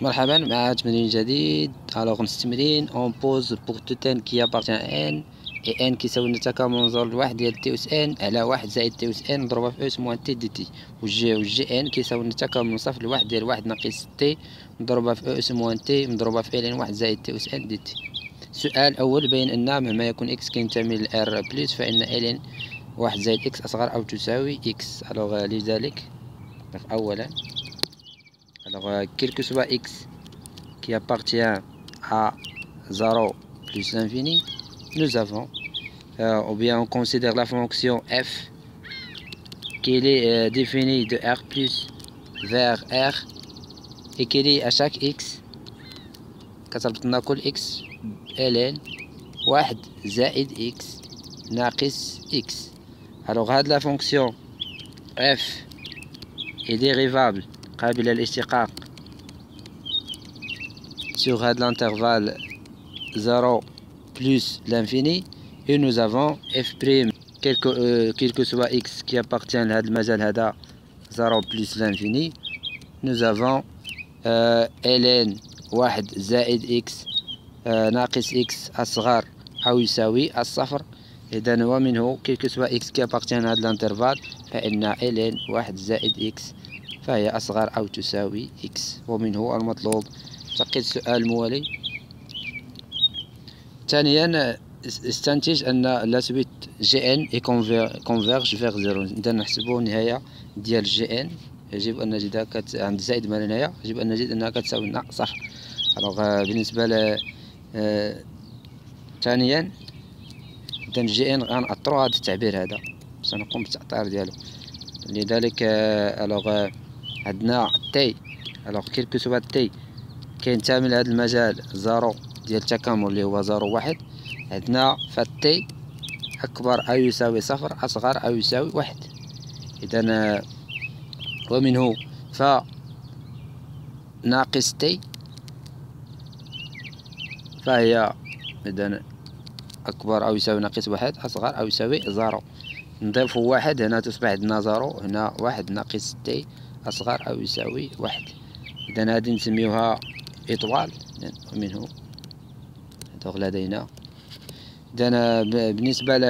مرحبا مع تمرين جديد. الوغ نستمرين اون بوز بوغ تو تان كي ابارتيان ان اي ان كيساوي تكامل نزور لواحد ديال تي اس ان على واحد زائد تي اس ان مضروبة في اس موان تي دي تي والجي والجي ان كيساوي تكامل صفر لواحد ديال واحد ناقص تي مضروبة في اس موان تي مضروبة في ال واحد زائد تي اس ان دي تي السؤال الأول بين ان مهما يكون إكس كينتمي لار بلس فان ال واحد زائد إكس اصغر أو تساوي إكس الوغ لذلك اولا Alors, euh, quel que soit x qui appartient à 0 plus l'infini, nous avons, euh, ou bien on considère la fonction f qui est euh, définie de r plus vers r et qui est à chaque x كتربطنا كل x ln واحد زائد x ناقص x alors هاد la fonction f est dérivable قابلة للاشتقاق sur l'intervalle 0 plus l'infini et nous avons f' quel que, euh, quel que soit x qui appartient à المجال هذا 0 plus l'infini nous avons euh, ln واحد زائد x euh, ناقص x أصغر أو يساوي الصفر إذا ومنه quel que soit x qui appartient à l'intervalle فإن ln واحد زائد x فهي أصغر أو تساوي x. ومنه المطلوب تقيد السؤال الموالي ثانيا استنتج أن la suite J n elle converge vers zéro إذا نحسبو النهاية ديال J n يجب أن نجدها كت... عند زائد من النهاية. يجب أن نجد أنها كتساوي لنا صفر alors بالنسبة ل آه، ثانيا إذا J n غنأطرو هذا التعبير هذا. سنقوم بالتأطير ديالو. لذلك alors آه، عندنا t alors quel que soit t كينتمي لهذا المجال zéro ديال التكامل اللي هو zéro واحد. عندنا ف ال t أكبر أو يساوي صفر أصغر أو يساوي واحد. إذا ومنه ف ناقص t فهي إذا أكبر أو يساوي ناقص واحد أصغر أو يساوي zéro نضيف واحد هنا تصبح عندنا zéro هنا واحد ناقص t أصغر أو يساوي واحد. إذا هذه نسميوها étoile ومنه هذا لدينا. إذا بالنسبة ل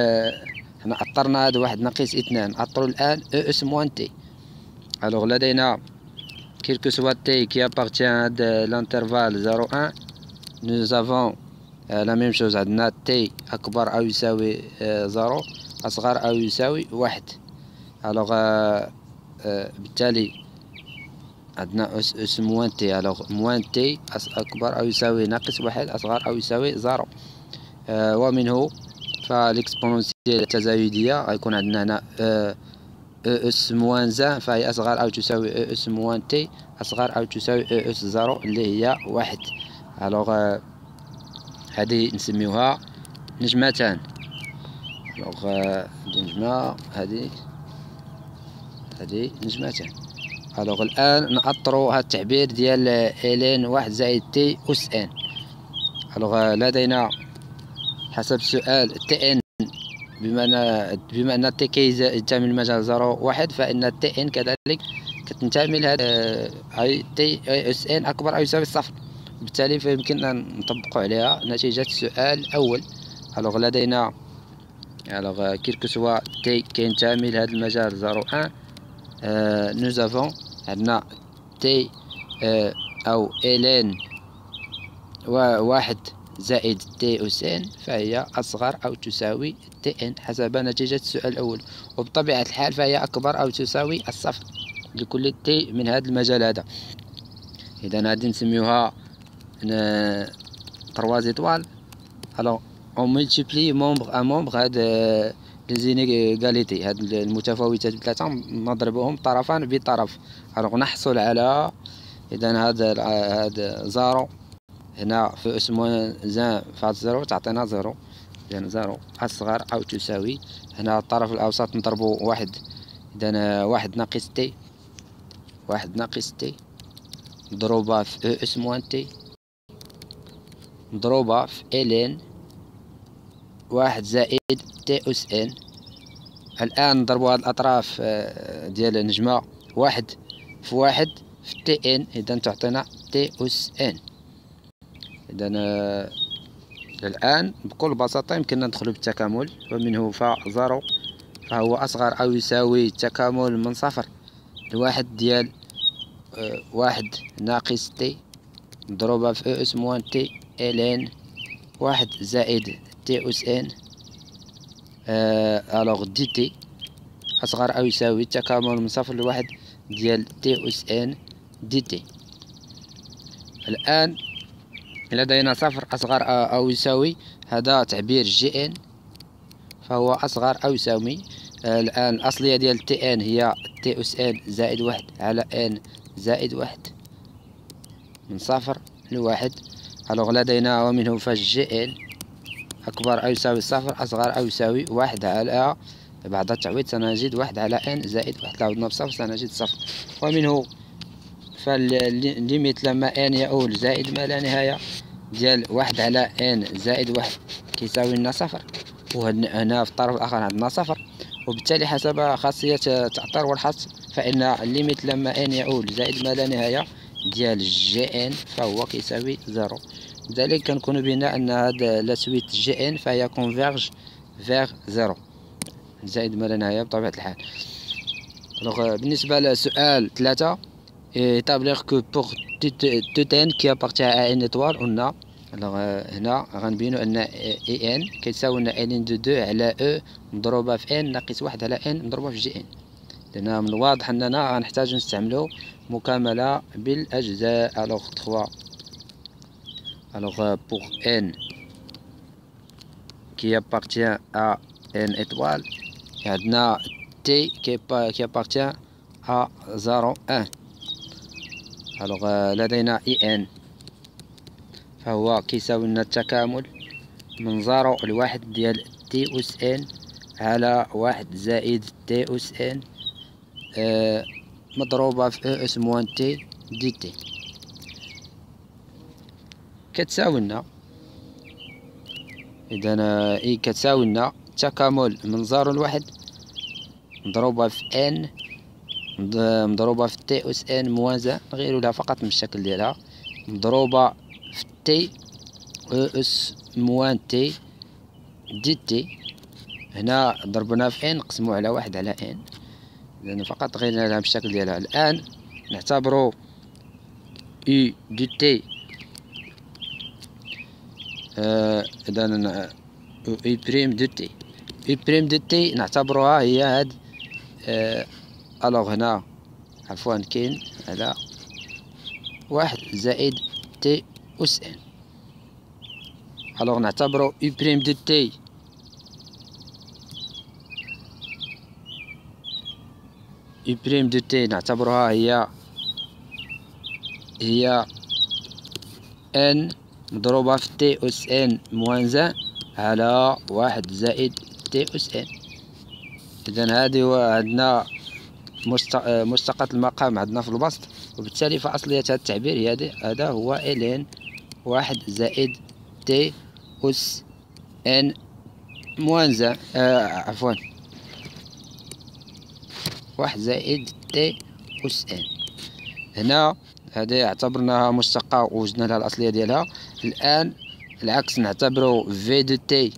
حنا أطرنا هذا واحد ناقص إثنان. أطرو الآن أو أس moins t alors لدينا quel que soit t qui appartient هاد l'intervalle zéro un. nous avons la même chose عندنا t أكبر أو يساوي zéro. أصغر أو يساوي واحد. alors بالتالي عندنا أس أس moins t. alors moins t أكبر أو يساوي ناقص واحد أصغر أو يساوي zéro. آه ومنه فال exponentielle التزايدية غيكون عندنا هنا e أس moins un فهي أصغر أو تساوي e أس moins t أصغر أو تساوي e أس zéro اللي هي واحد. alors آه هذه نسميوها نجمتان. alors آه نجمة هذه هذه نجمتان. الوغ الآن نأطرو هاد التعبير ديال ln واحد زائد t أس n. alors لدينا حسب السؤال t n. بما ان بما أن t كينتمي للمجال زيرو واحد فإن t n كذلك كتنتمي لهاد أي t أس n أكبر أو يساوي صفر. بالتالي فيمكننا نطبقوا عليها نتيجة السؤال الأول alors لدينا alors quel que soit t كينتمي لهاد المجال زيرو un. nous avons عندنا t آه، أو ln واحد زائد t أس n فهي أصغر أو تساوي t n حسب نتيجة السؤال الأول. وبطبيعة الحال فهي أكبر أو تساوي الصفر لكل t من هذا المجال هذا. إذا هذه نسميوها trois étoiles alors on multiplie membre à membre هاد les inégalités هاد المتفاوتات بثلاثة نضربهم طرفان بطرف. alors نحصل على إذا هاد هاد zéro هنا في أس moins un فهاد zéro تعطينا zéro. إذا zéro أصغر أو تساوي. هنا الطرف الأوسط نضربو واحد. إذا واحد ناقص t. واحد ناقص t. مضروبة في أس moins t. مضروبة في ln. واحد زائد t أس n الآن نضربو هاد الأطراف آه، ديال النجمة. واحد في واحد في t n إذا تعطينا t أس n إذا آه، الآن بكل بساطة يمكننا ندخل بالتكامل. ومنه ف zéro فهو أصغر أو يساوي تكامل من صفر لواحد ديال آه، واحد ناقص t مضروبة في أس moins t ln واحد زائد t أس n. alors dt أصغر أو يساوي التكامل من صفر لواحد ديال t أس n dt الآن لدينا صفر أصغر أو يساوي هذا تعبير Jn فهو أصغر أو يساوي. الآن الأصلية ديال t n هي t أس n زائد واحد على n زائد واحد من صفر لواحد. alors لدينا ومنه فال Jn أكبر أو يساوي صفر أصغر أو يساوي واحد على بعد التعويض سنجد واحد على n زائد واحد. عوضنا بصفر سنجد صفر. ومنه فال limite لما n يؤول زائد ما لا نهاية ديال واحد على n زائد واحد كيساوي لنا صفر. وهنا في الطرف الآخر عندنا صفر. وبالتالي حسب خاصية التأطير والحصر فإن ال limite لما n يؤول زائد ما لا نهاية ديال Jn فهو كيساوي zéro. لذلك كنكون بنا أن هاد la suite Jn فهي converge vers zéro زائد ما لا نهاية بطبيعة الحال. alors بالنسبة لسؤال ثلاثة que pour tout n qui appartient à N étoile قلنا الوغ هنا غنبينو أن اي ان كيتساوي لنا ان دو دو على أو مضروبة في ان ناقص واحد على ان مضروبة في جي ان لأن من الواضح أننا غنحتاجو نستعملو مكاملة بالأجزاء. الوغ تخوا الوغ بوغ ان qui appartient à une étoile عندنا تي كي كي ابارتيان ا زيرو ان alors لدينا In فهو كيساوي لنا التكامل من zéro لواحد ديال t أس n على واحد زائد t أس n آه مضروبة في أس moins t dt كتساوي إذا إي كتساوي لنا تكامل zéro لواحد مضروبة في ان مضروبة في تي اس ان موازا نغيرو لها فقط من الشكل ديالها. مضروبة في تي اس موان تي دي تي هنا ضربنا في ان نقسمو على واحد على ان لأن فقط غيرنا لها بالشكل ديالها. الآن نعتبرو اي دي تي إذا اي بريم دو تي اي بريم دو تي نعتبروها هي هاد الوغ هنا عفوا كاين على واحد زائد تي أس ان الوغ نعتبرو اي بريم دو تي اي بريم دو تي نعتبروها هي هي n مضروبة في t أس n moins un على واحد زائد t أس n إذا هذه عندنا مشتقات المقام عندنا في البسط وبالتالي فأصلية هذا التعبير هذا هو ln واحد زائد t أس n moins آه عفوا. واحد زائد t أس ان هنا هذه اعتبرناها مشتقة ووجدنا لها الأصلية ديالها. الآن العكس نعتبرو v de t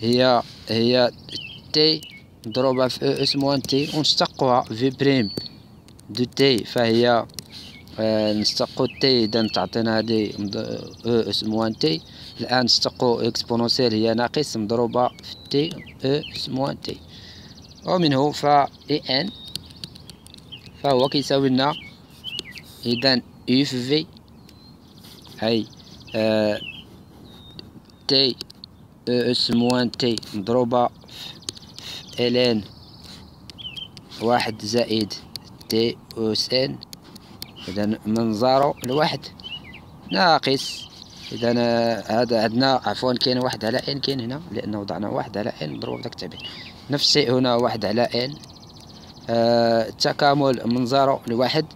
هي هي t مضروبة في e أس moins t ونشتقوها v prime de t فهي آه نشتقو t إذا تعطينا هادي e أس moins t الآن نشتقو exponentielle هي ناقص مضروبة في t e أس moins t ومنه ف I n فهو كيساوي لنا اذا u v هاي آه e أس moins t مضروبة في ln واحد زائد t أس n. اذا من زيرو لواحد. ناقص اذا هذا عندنا عفوا كاين واحد على n كاين هنا لأنه وضعنا واحد على n مضروب داك التعبير نفس الشيء هنا واحد على n. آه التكامل من زيرو لواحد.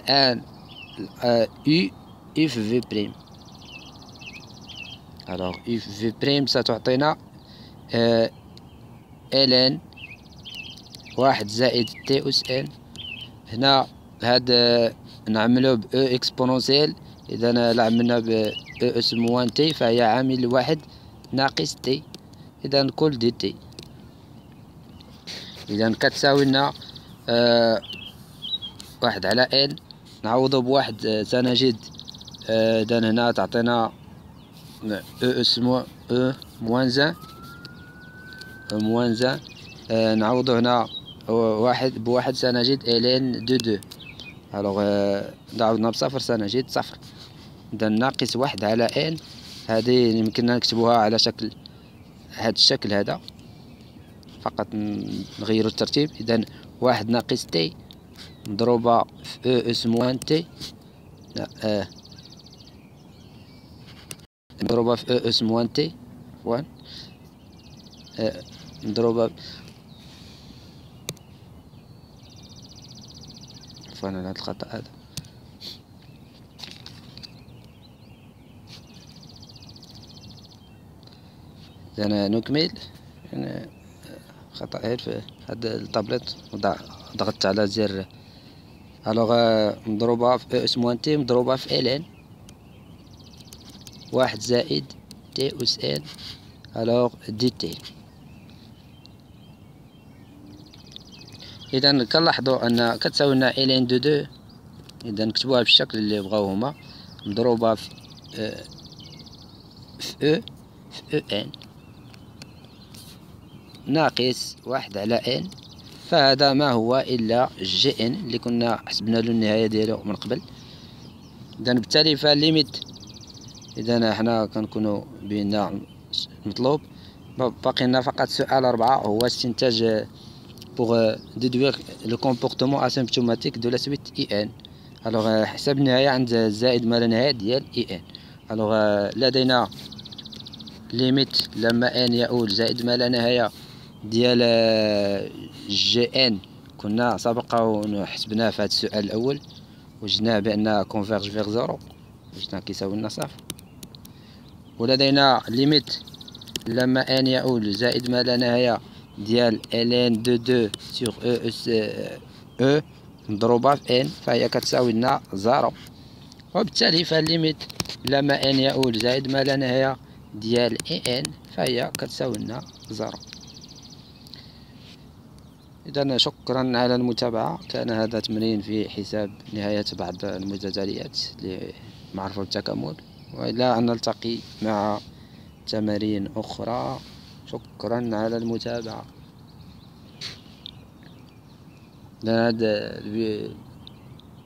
آه u v prime alors u v prime ستعطينا ln واحد زائد t أس n هنا هاد نعملو ب e exponentielle إذا عملنا ب e أس moins t فهي عامل واحد ناقص t إذا كل dt إذا كتساوي لنا واحد على n نعوضو بواحد سنجد آه اذا هنا تعطينا e أس moins e moins un moins un آه نعوضو هنا واحد بواحد سنجد ln de deux. alors عوضنا بصفر سنجد صفر. إذا ناقص واحد على n هذه يمكننا نكتبوها على شكل هذا الشكل هذا. فقط نغيرو الترتيب. إذا واحد ناقص t مضروبة في e أس moins t آه. مضروبة في e أس moins t un. مضروبة عفوا على هذا الخطأ هذا. إذا نكمل. خطأ هير في هاد الطابلت ضغطت على زر alors مضروبة في أس moins t مضروبة في ln واحد زائد t أس n alors dt إذا كنلاحظوا أن كتساوي لنا ln de deux. إذا نكتبوها بالشكل اللي بغاو هما. مضروبة في آه في e في e un ناقص واحد على n فهذا ما هو إلا J n اللي كنا حسبنا له النهاية ديالو من قبل. اذا بالتالي ف la limite. اذا حنا كنكونوا بينا المطلوب باقي لنا فقط سؤال أربعة هو استنتاج pour déduire le comportement asymptotique de la suite I n alors حساب النهاية عند زائد ما لا نهاية ديال I n alors لدينا limite لما n يؤول زائد ما لا نهاية. ديال J n. كنا سبق حسبناه في هذا السؤال الأول وجدناه بأن converge vers zéro وجدناه كيساوي لنا ولدينا limite لما n يؤول زائد ما لا نهاية ديال ln de deux sur e أس e مضروبه في n فهي كتساوي لنا زيرو وبالتالي ف la limite لما n يؤول زائد ما لا نهاية ديال I n فهي كتساوي لنا زيرو إذا شكرا على المتابعة. كان هذا تمرين في حساب نهاية بعض المتتاليات لمعرفة التكامل وإلى أن نلتقي مع تمارين أخرى. شكرا على المتابعة. هذا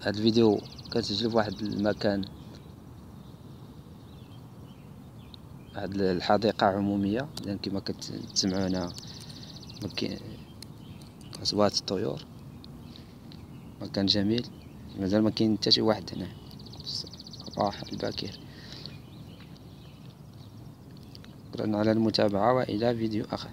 هذا الفيديو كنسجل في واحد المكان واحد الحديقة عمومية. لأن كما كتسمعوا أصوات الطيور. مكان جميل. مازال ما كاين حتى شي واحد هنا. الصباح الباكر. شكرا على المتابعة وإلى فيديو آخر.